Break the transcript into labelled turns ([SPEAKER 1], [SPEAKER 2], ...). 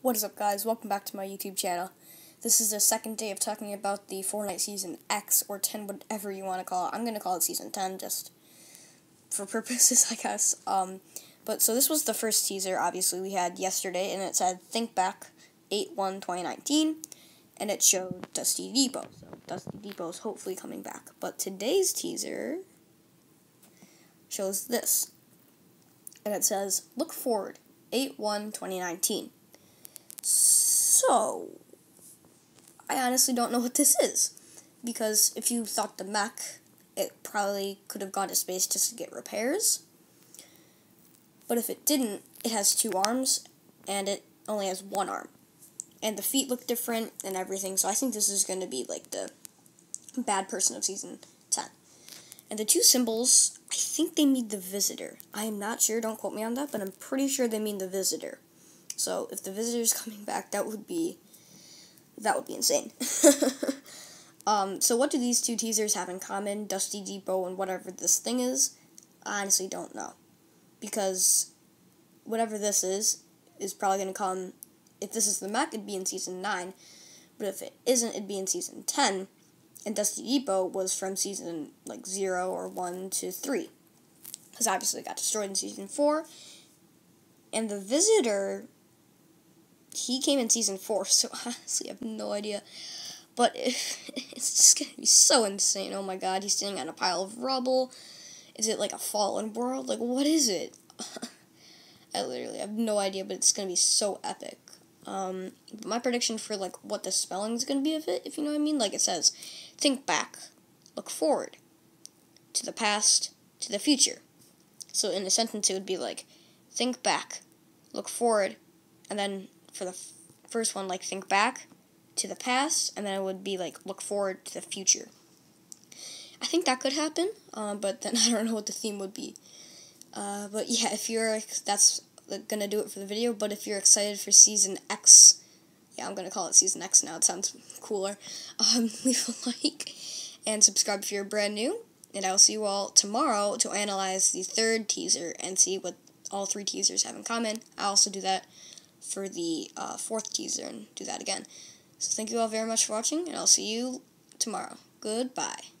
[SPEAKER 1] What is up guys, welcome back to my YouTube channel. This is the second day of talking about the Fortnite Season X, or 10, whatever you want to call it. I'm going to call it Season 10, just for purposes, I guess. Um, but, so this was the first teaser, obviously, we had yesterday, and it said, Think Back 8-1-2019, and it showed Dusty Depot. So, Dusty Depot is hopefully coming back. But today's teaser shows this. And it says, Look forward, 8-1-2019. So, I honestly don't know what this is. Because if you thought the mech, it probably could have gone to space just to get repairs. But if it didn't, it has two arms, and it only has one arm. And the feet look different and everything, so I think this is going to be like the bad person of season 10. And the two symbols, I think they mean the visitor. I am not sure, don't quote me on that, but I'm pretty sure they mean the visitor. So if the visitor's coming back, that would be that would be insane. um, so what do these two teasers have in common? Dusty Depot and whatever this thing is, I honestly don't know, because whatever this is is probably going to come. If this is the mech, it'd be in season nine, but if it isn't, it'd be in season ten. And Dusty Depot was from season like zero or one to three, because obviously it got destroyed in season four. And the visitor he came in season four, so honestly, I have no idea. But it's just gonna be so insane. Oh my god, he's standing on a pile of rubble. Is it like a fallen world? Like, what is it? I literally have no idea, but it's gonna be so epic. Um, my prediction for like what the spelling is gonna be of it, if you know what I mean, like it says, think back, look forward, to the past, to the future. So in a sentence, it would be like, think back, look forward, and then for the first one, like think back to the past, and then it would be like look forward to the future. I think that could happen, um, but then I don't know what the theme would be. Uh, but yeah, if you're that's gonna do it for the video. But if you're excited for season X, yeah, I'm gonna call it season X now. It sounds cooler. Um, leave a like and subscribe if you're brand new. And I'll see you all tomorrow to analyze the third teaser and see what all three teasers have in common. I also do that for the uh, fourth teaser and do that again. So thank you all very much for watching, and I'll see you tomorrow. Goodbye.